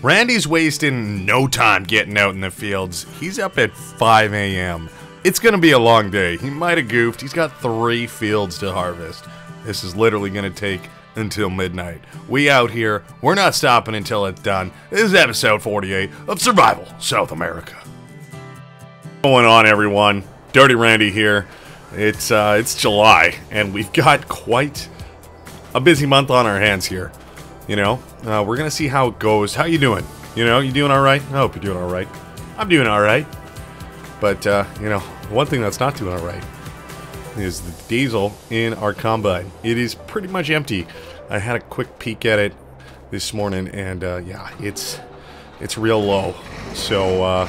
Randy's wasting no time getting out in the fields. He's up at 5 a.m. It's gonna be a long day. He might have goofed. He's got three fields to harvest. This is literally gonna take until midnight. We out here. We're not stopping until it's done. This is episode 48 of Survival South America. What's going on, everyone? Dirty Randy here. It's uh, it's July, and we've got quite a busy month on our hands here. You know, uh, we're gonna see how it goes. How you doing? You know, you doing all right? I hope you're doing all right. I'm doing all right. But uh, you know, one thing that's not doing all right is the diesel in our combine. It is pretty much empty. I had a quick peek at it this morning, and uh, yeah, it's it's real low. So uh,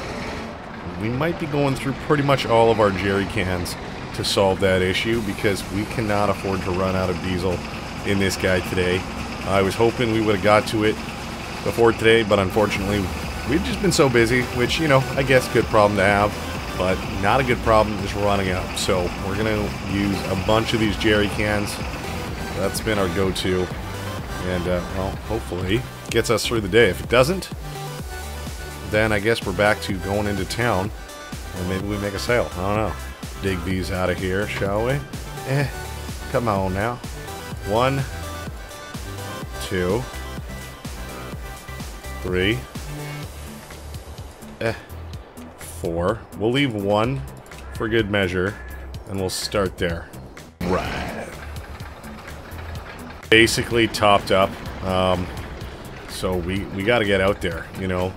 we might be going through pretty much all of our jerry cans to solve that issue because we cannot afford to run out of diesel in this guy today. I was hoping we would have got to it before today, but unfortunately, we've just been so busy, which, you know, I guess good problem to have, but not a good problem just running out. So we're going to use a bunch of these jerry cans. That's been our go-to, and, uh, well, hopefully gets us through the day. If it doesn't, then I guess we're back to going into town, and maybe we make a sale. I don't know. Dig these out of here, shall we? Eh, come on now. One, two, three, eh, four. We'll leave one for good measure, and we'll start there. Right. Basically topped up. Um, so we, we got to get out there, you know.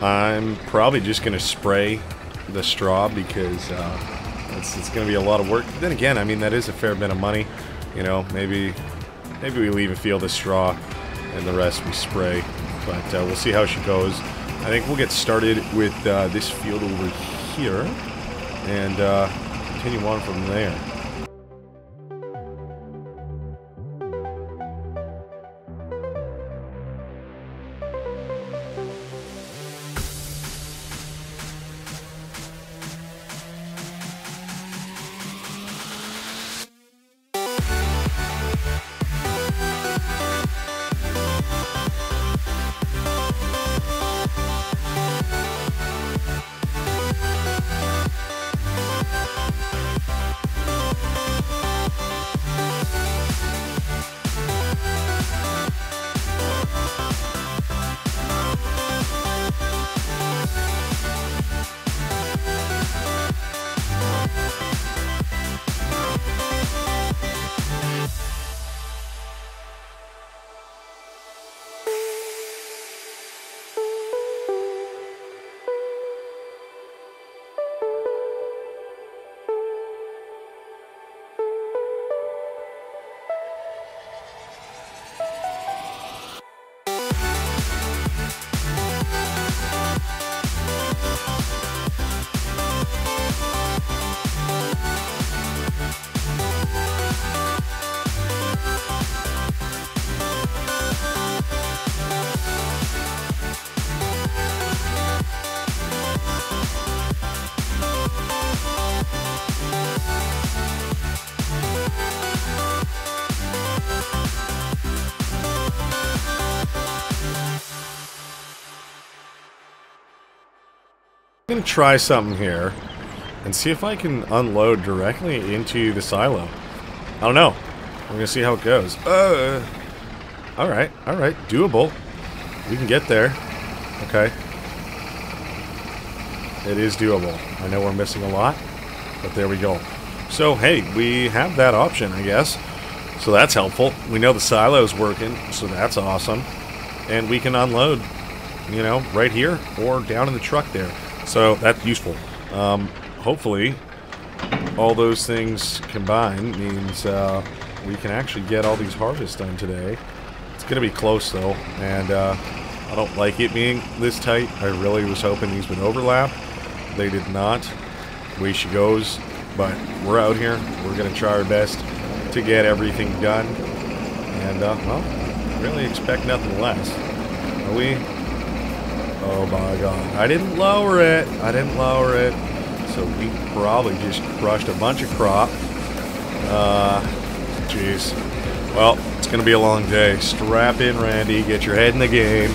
I'm probably just to spray the straw because uh, it's, it's to be a lot of work. Then again, I mean, that is a fair bit of money. You know, maybe Maybe we leave a field of straw and the rest we spray. But uh, we'll see how she goes. I think we'll get started with uh, this field over here and uh, continue on from there. To try something here and see if I can unload directly into the silo. I don't know. We're to see how it goes. Uh, alright, alright. Doable. We can get there. Okay. It is doable. I know we're missing a lot, but there we go. So, hey, we have that option, I guess. So that's helpful. We know the silo's working, so that's awesome. And we can unload, you know, right here or down in the truck there. So that's useful. Um, hopefully, all those things combined means uh, we can actually get all these harvests done today. It's going to be close, though, and uh, I don't like it being this tight. I really was hoping these would overlap. They did not. Way she goes. But we're out here. We're going to try our best to get everything done. And, uh, well, really expect nothing less. Are we? Oh my god. I didn't lower it. I didn't lower it. So we probably just crushed a bunch of crop. Uh, jeez. Well, it's going to be a long day. Strap in, Randy. Get your head in the game.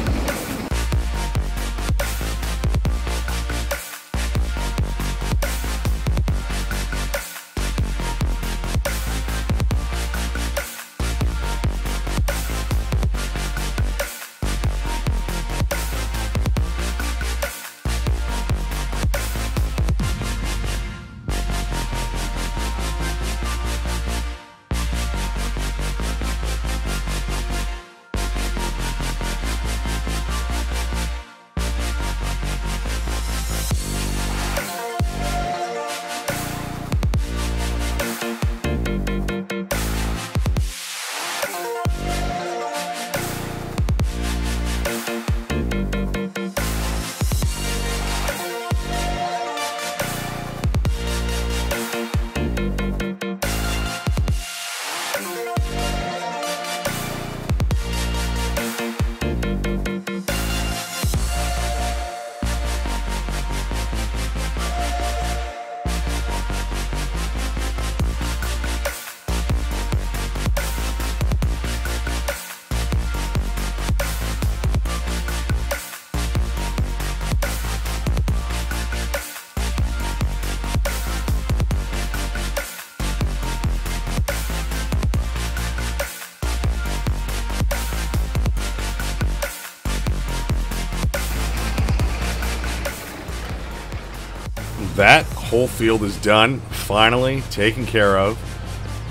Whole field is done, finally taken care of,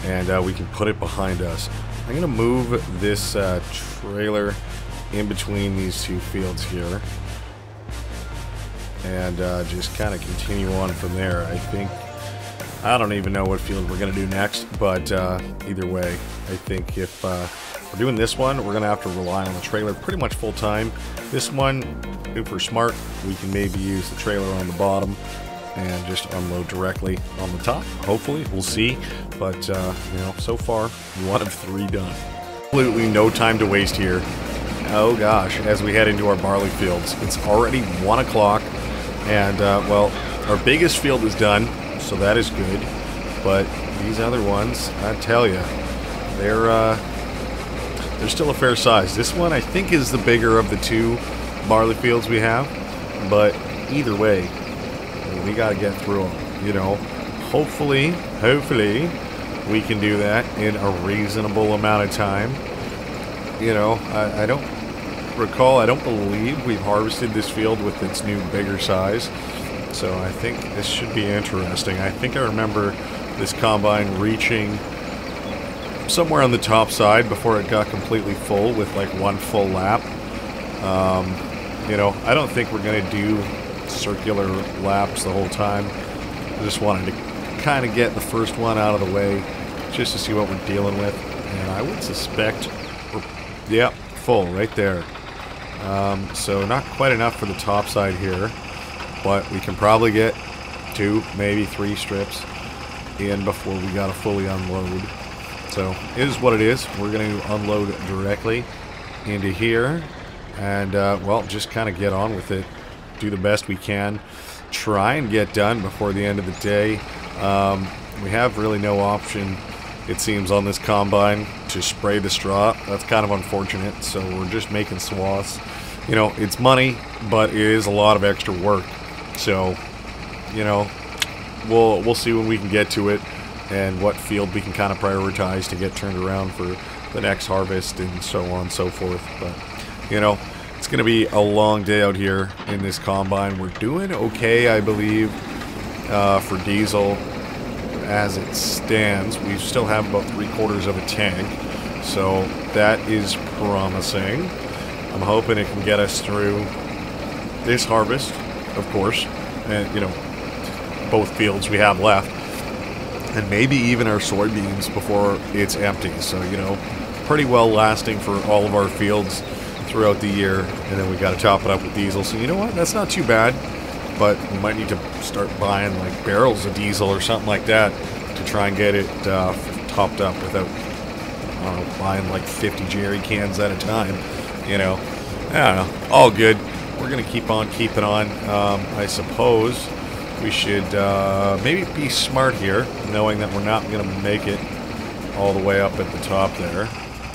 and uh, we can put it behind us. I'm going to move this uh, trailer in between these two fields here and uh, just kind of continue on from there. I think I don't even know what field we're going to do next, but uh, either way, I think if uh, we're doing this one, we're going to have to rely on the trailer pretty much full time. This one, if we're smart, we can maybe use the trailer on the bottom and just unload directly on the top. Hopefully, we'll see. But, uh, you know, so far, one of three done. Absolutely no time to waste here. Oh gosh, as we head into our barley fields. It's already 1 o'clock, and, uh, well, our biggest field is done, so that is good. But these other ones, I tell you, they're, uh, they're still a fair size. This one, I think, is the bigger of the two barley fields we have, but either way, we got to get through them, you know. Hopefully, hopefully, we can do that in a reasonable amount of time. You know, I, I don't recall, I don't believe we've harvested this field with its new bigger size. So I think this should be interesting. I think I remember this combine reaching somewhere on the top side before it got completely full with like one full lap. Um, you know, I don't think we're going to do circular laps the whole time. I just wanted to kind of get the first one out of the way just to see what we're dealing with. And I would suspect yep, full right there. Um, so not quite enough for the top side here, but we can probably get two, maybe three strips in before we got to fully unload. So it is what it is. We're going to unload directly into here and, uh, well, just kind of get on with it. Do the best we can. Try and get done before the end of the day. Um, we have really no option, it seems, on this combine to spray the straw. That's kind of unfortunate, so we're just making swaths. You know, it's money, but it is a lot of extra work. So, you know, we'll we'll see when we can get to it and what field we can kind of prioritize to get turned around for the next harvest and so on and so forth. But, you know, it's going to be a long day out here in this combine. We're doing okay, I believe, uh, for diesel as it stands. We still have about three quarters of a tank, so that is promising. I'm hoping it can get us through this harvest, of course, and, you know, both fields we have left, and maybe even our soybeans before it's empty. So, you know, pretty well lasting for all of our fields throughout the year, and then we got to top it up with diesel. So, you know what? That's not too bad, but we might need to start buying like barrels of diesel or something like that to try and get it uh, topped up without know, buying like 50 jerry cans at a time. You know, I don't know. All good. We're gonna keep on keeping on. Um, I suppose we should uh, maybe be smart here, knowing that we're not to make it all the way up at the top there.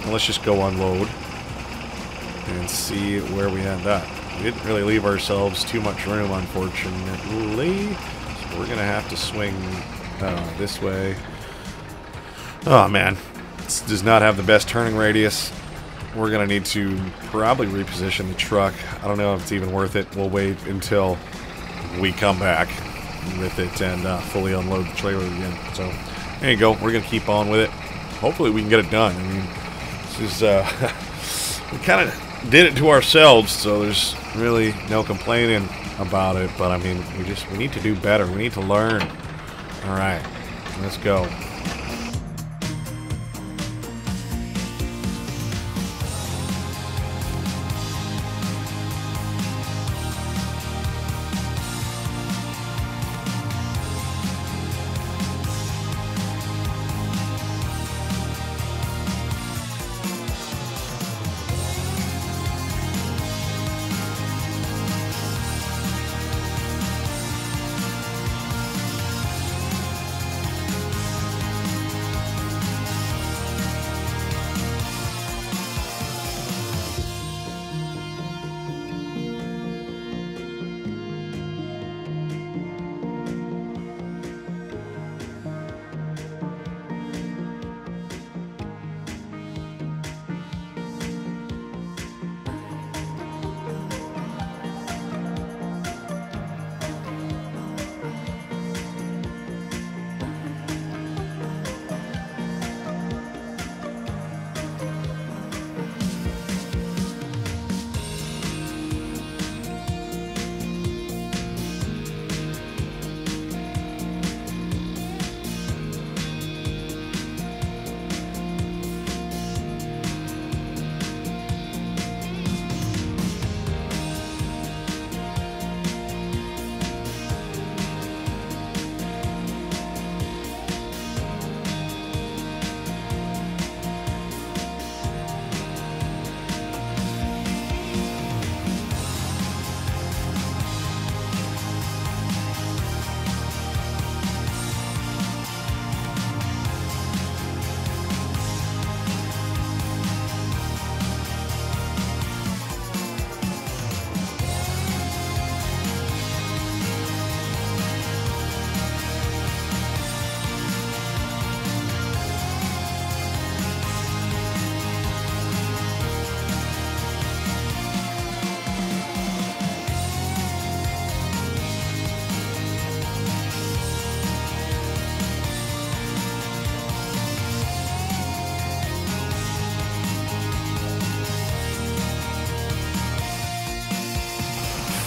let's just go unload and see where we end up. We didn't really leave ourselves too much room, unfortunately. So we're going to have to swing uh, this way. Oh, man. This does not have the best turning radius. We're going to need to probably reposition the truck. I don't know if it's even worth it. We'll wait until we come back with it and uh, fully unload the trailer again. So there you go. We're gonna keep on with it. Hopefully we can get it done. I mean, this is uh, we kind of did it to ourselves, so there's really no complaining about it. But I mean, we just we need to do better. We need to learn. All right, let's go.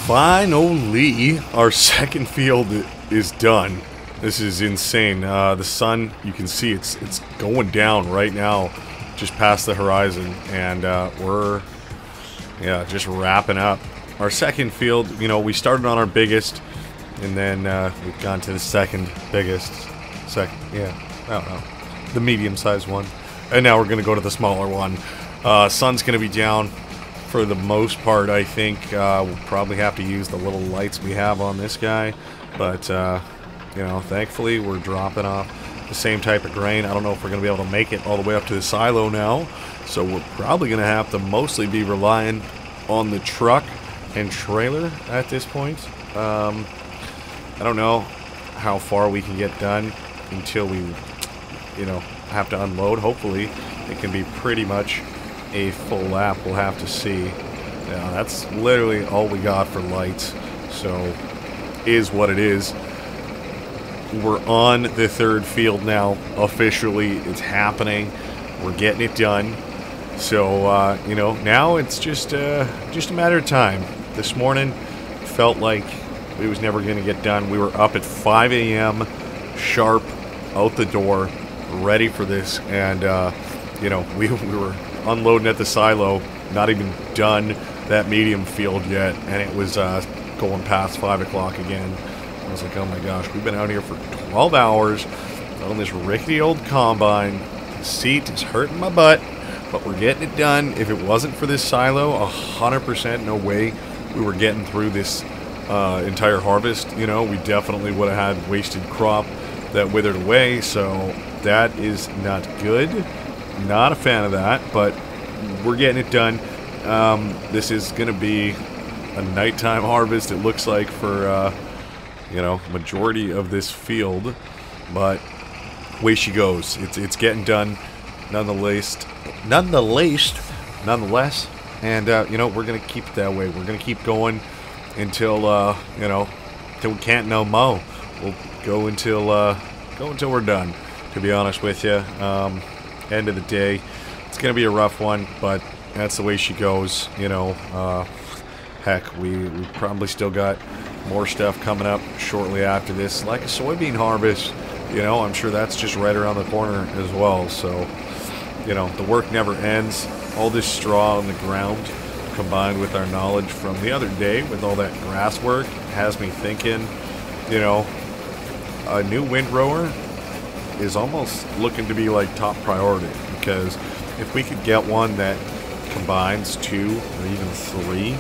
Finally, our second field is done. This is insane. Uh, the sun, you can see it's it's going down right now, just past the horizon, and uh, we're yeah just wrapping up. Our second field, you know, we started on our biggest, and then uh, we've gone to the second biggest, second, yeah, I don't know, the medium-sized one, and now we're gonna go to the smaller one. Uh, sun's gonna be down for the most part. I think uh, we'll probably have to use the little lights we have on this guy, but uh, you know, thankfully we're dropping off the same type of grain. I don't know if we're gonna be able to make it all the way up to the silo now, so we're probably gonna have to mostly be relying on the truck and trailer at this point. Um, I don't know how far we can get done until we, you know, have to unload. Hopefully, it can be pretty much a full lap. We'll have to see. That's literally all we got for lights. So, is what it is. We're on the third field now. Officially, it's happening. We're getting it done. So, uh, you know, now it's just, uh, just a matter of time this morning felt like it was never going to get done. We were up at 5 a.m. sharp, out the door, ready for this, and uh, you know we we were unloading at the silo, not even done that medium field yet, and it was uh, going past five o'clock again. I was like, oh my gosh, we've been out here for 12 hours on this rickety old combine. The seat is hurting my butt, but we're getting it done. If it wasn't for this silo, 100% no way we were getting through this uh, entire harvest, you know, we definitely would have had wasted crop that withered away. So that is not good. Not a fan of that, but we're getting it done. Um, this is going to be a nighttime harvest, it looks like, for, uh, you know, majority of this field. But way she goes. It's, it's getting done nonetheless. Nonetheless, nonetheless, and, uh, you know, we're going to keep it that way. We're going to keep going until, uh, you know, until we can't no mo. We'll go until, uh, go until we're done, to be honest with you. Um, end of the day, it's going to be a rough one, but that's the way she goes, you know. Uh, heck, we, we probably still got more stuff coming up shortly after this, like a soybean harvest. You know, I'm sure that's just right around the corner as well. So, you know, the work never ends all this straw on the ground combined with our knowledge from the other day with all that grass work has me thinking, you know, a new windrower is almost looking to be like top priority because if we could get one that combines two or even three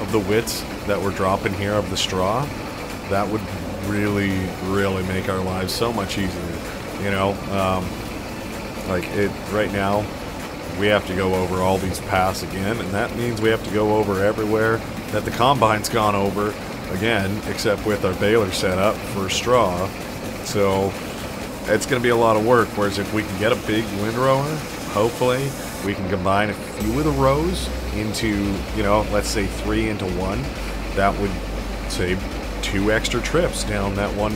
of the widths that we're dropping here of the straw, that would really, really make our lives so much easier. You know, um, like it right now, we have to go over all these paths again, and that means we have to go over everywhere that the combine's gone over again, except with our baler set up for straw. So it's going to be a lot of work. Whereas if we can get a big windrower, hopefully we can combine a few of the rows into, you know, let's say three into one. That would save two extra trips down that one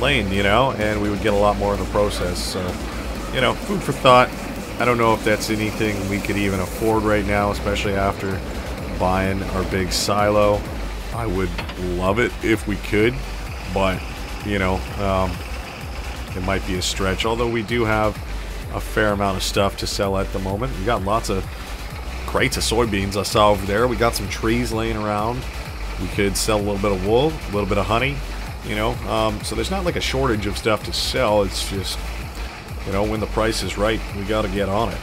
lane, you know, and we would get a lot more in the process. So, you know, food for thought. I don't know if that's anything we could even afford right now, especially after buying our big silo. I would love it if we could, but, you know, um, it might be a stretch. Although we do have a fair amount of stuff to sell at the moment. We got lots of crates of soybeans I saw over there. We got some trees laying around. We could sell a little bit of wool, a little bit of honey, you know. Um, so there's not like a shortage of stuff to sell. It's just you know, when the price is right, we got to get on it.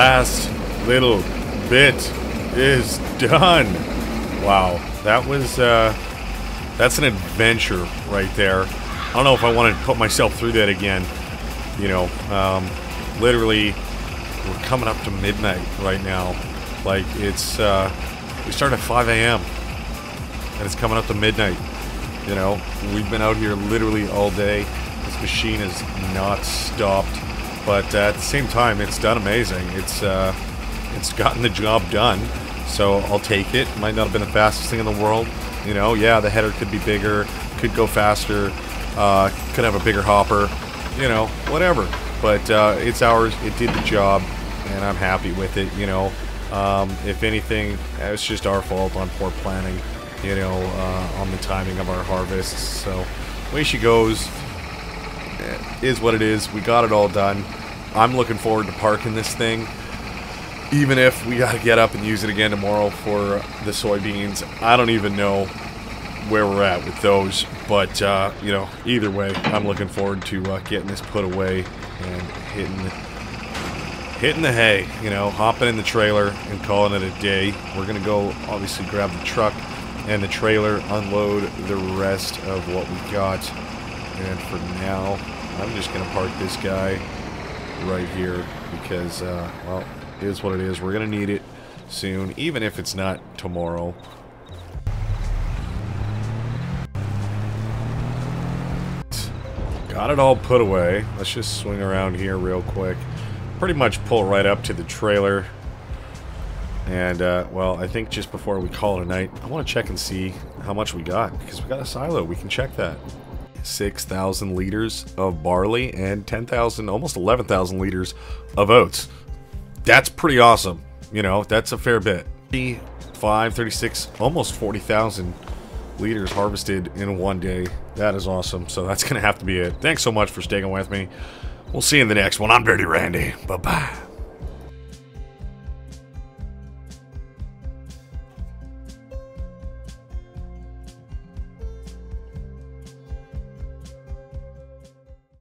Last little bit is done. Wow, that was, uh, that's an adventure right there. I don't know if I want to put myself through that again. You know, um, literally, we're coming up to midnight right now. Like, it's, uh, we started at 5 a.m. and it's coming up to midnight. You know, we've been out here literally all day. This machine has not stopped. But uh, at the same time, it's done amazing. It's, uh, it's gotten the job done. So I'll take it. Might not have been the fastest thing in the world. You know, yeah, the header could be bigger, could go faster, uh, could have a bigger hopper, you know, whatever. But uh, it's ours. It did the job, and I'm happy with it. You know, um, if anything, it's just our fault on poor planning. You know, uh, on the timing of our harvests. So, way she goes is what it is. We got it all done. I'm looking forward to parking this thing even if we got to get up and use it again tomorrow for the soybeans, I don't even know where we're at with those. But, uh, you know, either way, I'm looking forward to uh, getting this put away and hitting the, hitting the hay, you know, hopping in the trailer and calling it a day. We're going to go, obviously, grab the truck and the trailer, unload the rest of what we got. And for now, I'm just going to park this guy right here because, uh, well, is what it is. We're going to need it soon, even if it's not tomorrow. Got it all put away. Let's just swing around here real quick. Pretty much pull right up to the trailer. And, uh, well, I think just before we call it a night, I want to check and see how much we got. Because we got a silo. We can check that. 6,000 liters of barley and 10,000, almost 11,000 liters of oats that's pretty awesome. You know, that's a fair bit. 5, 36, almost 40,000 liters harvested in one day. That is awesome. So that's going to have to be it. Thanks so much for sticking with me. We'll see you in the next one. I'm Dirty Randy. Bye-bye.